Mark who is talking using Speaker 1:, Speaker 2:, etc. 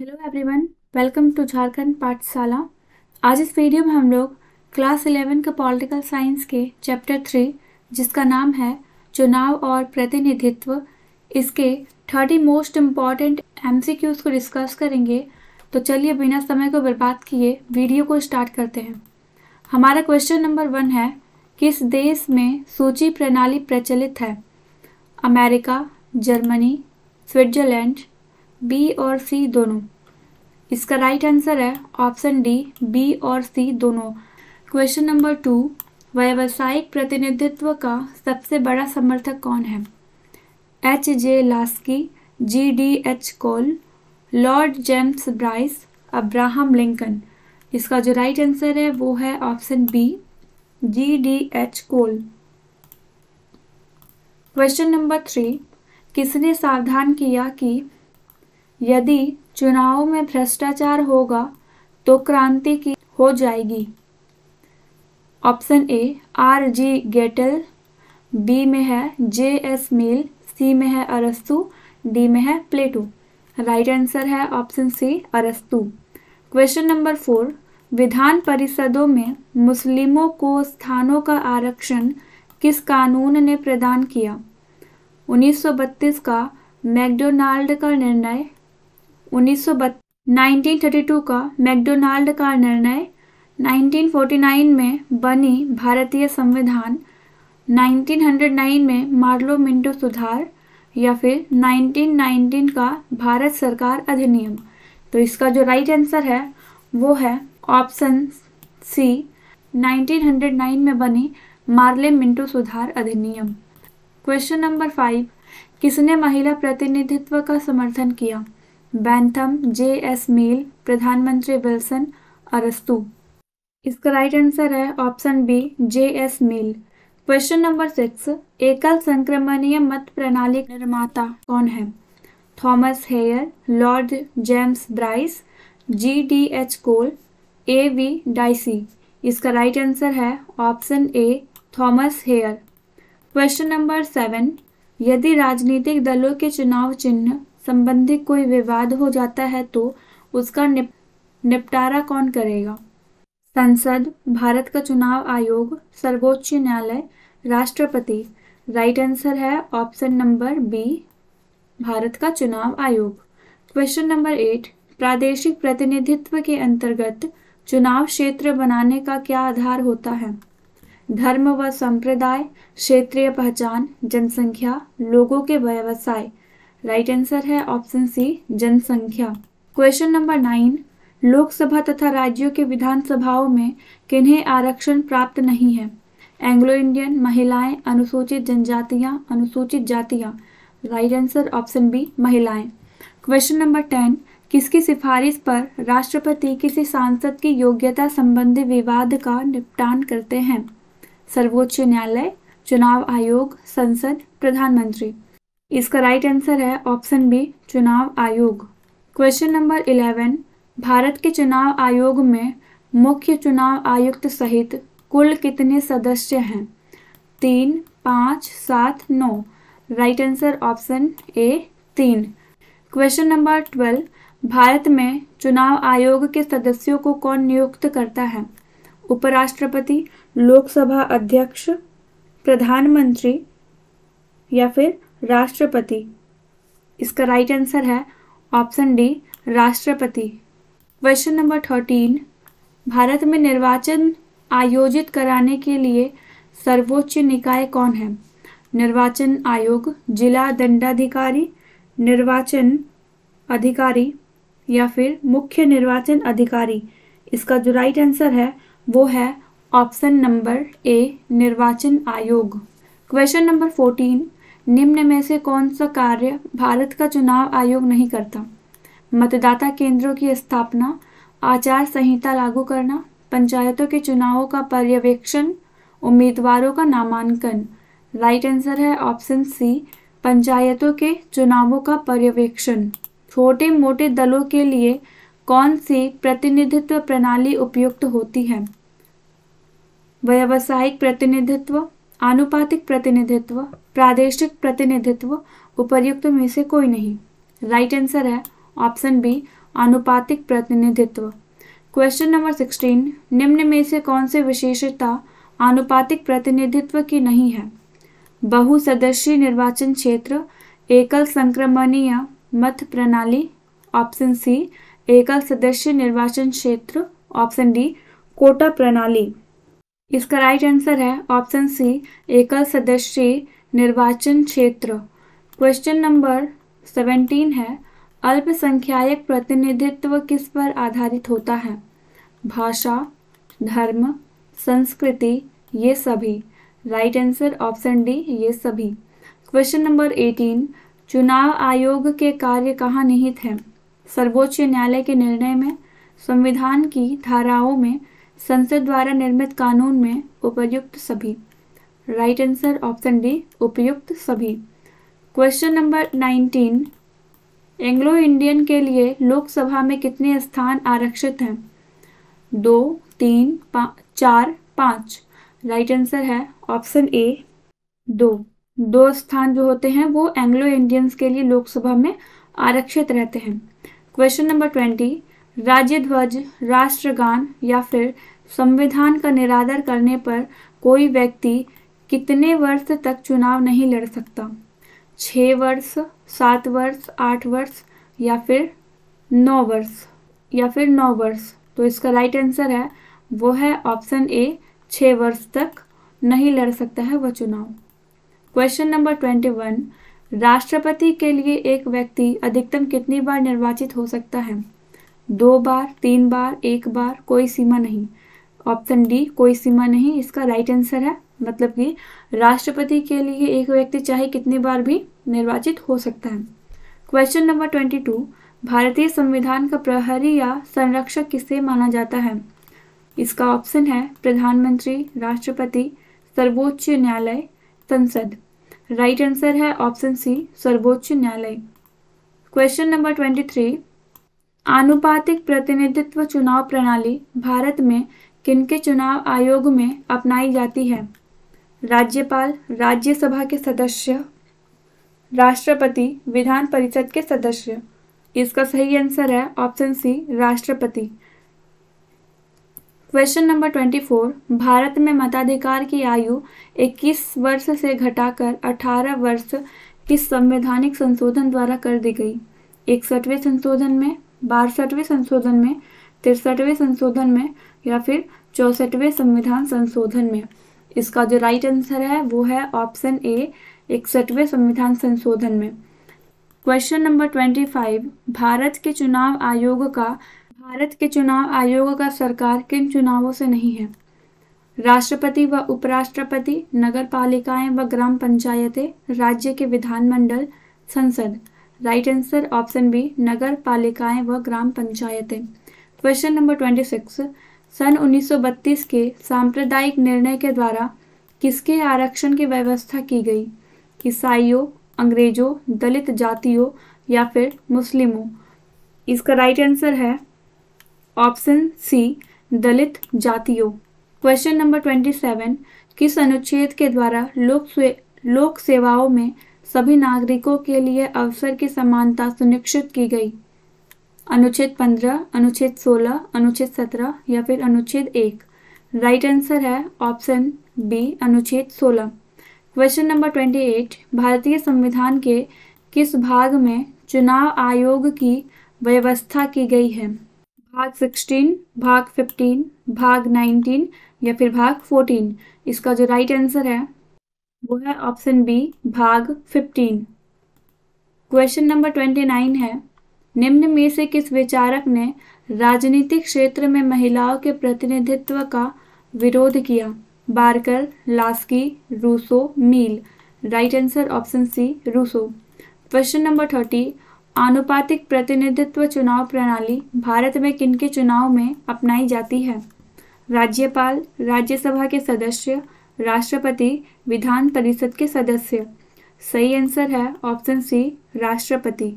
Speaker 1: Hello everyone welcome to Jharkhand Pathshala आज इस video में हम लोग क्लास इलेवन का पॉलिटिकल साइंस के चैप्टर थ्री जिसका नाम है चुनाव और प्रतिनिधित्व, इसके थर्टी मोस्ट इंपॉर्टेंट एमसीक्यूज को डिस्कस करेंगे। तो चलिए बिना समय को बर्बाद किए वीडियो को स्टार्ट करते हैं। हमारा क्वेश्चन नंबर वन है, किस देश में सूची प्रणाली प्रचलित है? अमेरिका, जर्मनी, स्विट्जरलैंड बी और सी दोनों। इसका राइट आंसर है ऑप्शन डी बी और सी दोनों। क्वेश्चन नंबर टू व्यावसायिक प्रतिनिधित्व का सबसे बड़ा समर्थक कौन है? H J Laski G D H Cole Lord James Bryce Abraham Lincoln इसका जो राइट आंसर है, वो है option B G D H Cole question number three किसने सावधान किया कि यदि चुनाव में भ्रष्टाचार होगा तो क्रांति की हो जाएगी। Option A, R G Gettell, B में है जे एस मिल, सी में है अरस्तु, डी में है प्लेटो। राइट आंसर है ऑप्शन सी, अरस्तु। क्वेश्चन नंबर फोर, विधान परिषदों में मुस्लिमों को स्थानों का आरक्षण किस कानून ने प्रदान किया? 1932 का मैकडोनाल्ड का निर्णय 1932 का मैकडोनाल्ड का निर्णय 1949 में बनी भारतीय संविधान 1909 में मार्लो मिंटो सुधार, या फिर 1919 का भारत सरकार अधिनियम। तो इसका जो राइट आंसर है, वो है ऑप्शन सी 1909 में बनी मार्ले मिंटो सुधार अधिनियम। क्वेश्चन नंबर फाइव किसने महिला प्रतिनिधित्व का समर्थन किया? बैंथम जे एस मील प्रधानमंत्री विल्सन अरस्तु इसका राइट आंसर है option B J S Mill question number six एकल संक्रमणीय मत प्रणाली निर्माता कौन है? Thomas Hare Lord James Bryce G D H Cole A V Dicey इसका राइट आंसर है option A Thomas Hare question number seven यदि राजनीतिक दलों के चुनाव चिन्ह संबंधी कोई विवाद हो जाता है तो उसका निप, निपटारा कौन करेगा? संसद भारत का चुनाव आयोग सर्वोच्च न्यायालय राष्ट्रपति। राइट आंसर है ऑप्शन नंबर बी भारत का चुनाव आयोग। क्वेश्चन नंबर एट प्रादेशिक प्रतिनिधित्व के अंतर्गत चुनाव क्षेत्र बनाने का क्या आधार होता है? धर्म व संप्रदाय क्षेत्रीय पहचान जनसंख्या लोगों के व्यवसाय। राइट आंसर है ऑप्शन सी जनसंख्या. क्वेश्चन नंबर नाइन लोकसभा तथा राज्यों के विधानसभाओं में किन्हें आरक्षण प्राप्त नहीं है? एंग्लो इंडियन महिलाएँ, अनुसूचित जनजातियाँ, अनुसूचित जातियाँ. राइट आंसर ऑप्शन बी महिलाएँ. क्वेश्चन नंबर टेन किसकी सिफारिश पर राष्ट्रपति किसी सांसद की योग्यता संबंधी विवाद का निपटान करते हैं? सर्वोच्च न्यायालय, चुनाव आयोग, संसद, प्रधानमंत्री. इसका राइट आंसर है ऑप्शन बी चुनाव आयोग। क्वेश्चन नंबर इलेवन भारत के चुनाव आयोग में मुख्य चुनाव आयुक्त सहित कुल कितने सदस्य हैं? तीन, पाँच, सात, नौ। राइट आंसर ऑप्शन ए तीन। क्वेश्चन नंबर ट्वेल्व भारत में चुनाव आयोग के सदस्यों को कौन नियुक्त करता है? उपराष्ट्रपति, लोकसभा अध्यक्ष, प्रधानमंत्री या फिर राष्ट्रपति। इसका राइट आंसर है ऑप्शन डी राष्ट्रपति। क्वेश्चन नंबर थर्टीन भारत में निर्वाचन आयोजित कराने के लिए सर्वोच्च निकाय कौन है? निर्वाचन आयोग, जिला दंडाधिकारी, निर्वाचन अधिकारी या फिर मुख्य निर्वाचन अधिकारी? इसका जो राइट आंसर है, वो है ऑप्शन नंबर ए निर्वाचन आयोग। क्वेश्चन नंबर फोर्टीन निम्न में से कौन सा कार्य भारत का चुनाव आयोग नहीं करता? मतदाता केंद्रों की स्थापना, आचार संहिता लागू करना, पंचायतों के चुनावों का पर्यवेक्षण, उम्मीदवारों का नामांकन। राइट आंसर है ऑप्शन सी पंचायतों के चुनावों का पर्यवेक्षण। छोटे मोटे दलों के लिए कौन सी प्रतिनिधित्व प्रणाली उपयुक्त होती है? व्यावसायिक प्रतिनिधित्व आनुपातिक प्रतिनिधित्व, प्रादेशिक प्रतिनिधित्व उपर्युक्त में से कोई नहीं। राइट right आंसर है ऑप्शन बी आनुपातिक प्रतिनिधित्व। क्वेश्चन नंबर सिक्सटीन निम्न में से कौन से विशेषता आनुपातिक प्रतिनिधित्व की नहीं है? बहुसदस्यीय निर्वाचन क्षेत्र, एकल संक्रमणीय मत प्रणाली ऑप्शन सी एकल सदस्य निर्वाचन क्षेत्र ऑप्शन डी कोटा प्रणाली। इसका राइट आंसर है ऑप्शन सी एकल सदस्यीय निर्वाचन क्षेत्र। क्वेश्चन नंबर सेवेंटीन है अल्पसंख्यायक प्रतिनिधित्व किस पर आधारित होता है? भाषा, धर्म, संस्कृति, ये सभी। राइट आंसर ऑप्शन डी ये सभी। क्वेश्चन नंबर एटीन चुनाव आयोग के कार्य कहाँ निहित हैं? सर्वोच्च न्यायालय के निर्णय में, संविधान की धाराओं में संसद द्वारा निर्मित कानून में उपयुक्त सभी। राइट आंसर ऑप्शन डी उपयुक्त सभी। Question number nineteen Anglo Indian के लिए लोकसभा में कितने स्थान आरक्षित हैं? दो तीन पा, चार पाँच। राइट आंसर है ऑप्शन ए दो। दो स्थान जो होते हैं वो एंग्लो इंडियंस के लिए लोकसभा में आरक्षित रहते हैं। क्वेश्चन नंबर ट्वेंटी राज्य ध्वज राष्ट्रगान या फिर संविधान का निरादर करने पर कोई व्यक्ति कितने वर्ष तक चुनाव नहीं लड़ सकता? छ वर्ष, सात वर्ष, आठ वर्ष या फिर नौ वर्ष? या फिर नौ वर्ष? तो इसका राइट आंसर है, वो है ऑप्शन ए छ वर्ष तक नहीं लड़ सकता है वह चुनाव। क्वेश्चन नंबर ट्वेंटी वन राष्ट्रपति के लिए एक व्यक्ति अधिकतम कितनी बार निर्वाचित हो सकता है? दो बार, तीन बार, एक बार, कोई सीमा नहीं। ऑप्शन डी, कोई सीमा नहीं, इसका राइट आंसर है। मतलब कि राष्ट्रपति के लिए एक व्यक्ति चाहे कितनी बार भी निर्वाचित हो सकता है। क्वेश्चन नंबर ट्वेंटी टू भारतीय संविधान का प्रहरी या संरक्षक किसे माना जाता है? इसका ऑप्शन है प्रधानमंत्री, राष्ट्रपति, सर्वोच्च न्यायालय, संसद। राइट आंसर है ऑप्शन सी सर्वोच्च न्यायालय। क्वेश्चन नंबर ट्वेंटी थ्री आनुपातिक प्रतिनिधित्व चुनाव प्रणाली भारत में किनके चुनाव आयोग में अपनाई जाती है? राज्यपाल, राज्यसभा के सदस्य, राष्ट्रपति, विधान परिषद के सदस्य। इसका सही आंसर है ऑप्शन सी, राष्ट्रपति। Question number twenty four, Bharat में मताधिकार की आयु 21 वर्ष से घटाकर 18 वर्ष किस संवैधानिक संशोधन द्वारा कर दी गई। इकसठवें संशोधन में बासठवें संशोधन में, तिरसठवें संशोधन में या फिर चौसठवें संविधान संशोधन में। इसका जो राइट आंसर है, वो है ऑप्शन ए इकसठवें संविधान संशोधन में। Question number twenty five Bharat के चुनाव आयोग का, भारत के चुनाव आयोग का सरकार किन चुनावों से नहीं है? राष्ट्रपति व उपराष्ट्रपति नगर पालिकाएँ व ग्राम पंचायतें, राज्य के विधानमंडल, संसद। राइट आंसर ऑप्शन बी नगर पालिकाएँ व ग्राम पंचायतें। क्वेश्चन नंबर ट्वेंटी सिक्स सन 1932 के सांप्रदायिक निर्णय के द्वारा किसके आरक्षण की व्यवस्था की गई? ईसाइयों, अंग्रेज़ों, दलित जातियों या फिर मुस्लिमों? इसका राइट आंसर है ऑप्शन सी दलित जातियों। क्वेश्चन नंबर ट्वेंटी सेवन किस अनुच्छेद के द्वारा लोक लोक सेवाओं में सभी नागरिकों के लिए अवसर की समानता सुनिश्चित की गई। अनुच्छेद पंद्रह, अनुच्छेद सोलह, अनुच्छेद सत्रह या फिर अनुच्छेद एक। राइट आंसर है ऑप्शन बी अनुच्छेद सोलह। क्वेश्चन नंबर ट्वेंटी एट भारतीय संविधान के किस भाग में चुनाव आयोग की व्यवस्था की गई है? भाग सिक्सटीन भाग फिफ्टीन भाग नाइनटीन या फिर भाग फोर्टीन इसका जो राइट आंसर है वो है ऑप्शन बी भाग fifteen question number twenty nine है, निम्न में से किस विचारक ने राजनीतिक क्षेत्र में महिलाओं के प्रतिनिधित्व का विरोध किया? Barker, Laski, Rousseau, Mill. Right answer option C Rousseau. Question number thirty आनुपातिक प्रतिनिधित्व चुनाव प्रणाली भारत में किनके चुनाव में अपनाई जाती है? राज्यपाल, राज्यसभा के सदस्य राष्ट्रपति विधान परिषद के सदस्य। सही आंसर है ऑप्शन सी राष्ट्रपति।